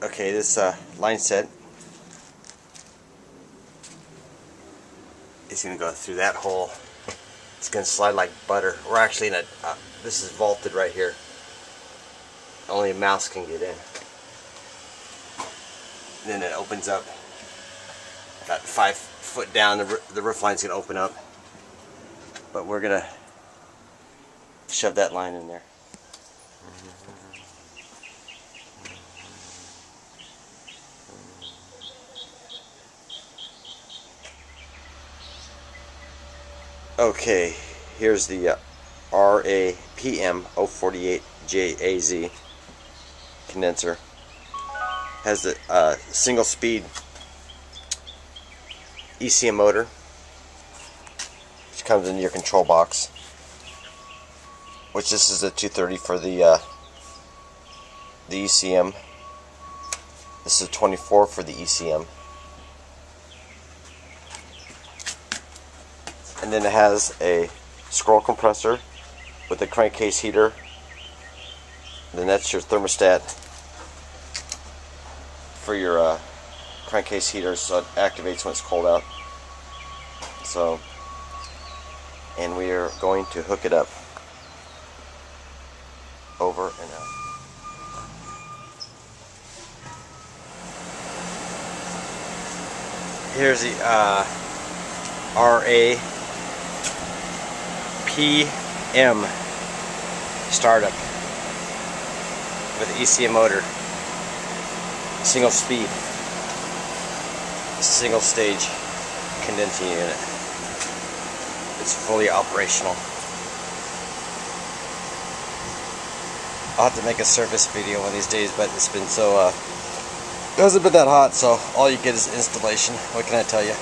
Okay, this uh, line set is going to go through that hole. It's going to slide like butter. We're actually in a, uh, this is vaulted right here. Only a mouse can get in. Then it opens up about five foot down. The, the roof line's going to open up. But we're going to shove that line in there. Okay, here's the uh, RAPM 048JAZ condenser. Has a uh, single speed ECM motor, which comes in your control box. Which this is a 230 for the uh, the ECM. This is a 24 for the ECM. And then it has a scroll compressor with a crankcase heater. Then that's your thermostat for your uh, crankcase heater so it activates when it's cold out. So and we are going to hook it up over and out. Here's the uh, RA PM startup with ECM motor, single speed, single stage condensing unit. It's fully operational. I'll have to make a service video one of these days, but it's been so, uh, it hasn't been that hot, so all you get is installation. What can I tell you?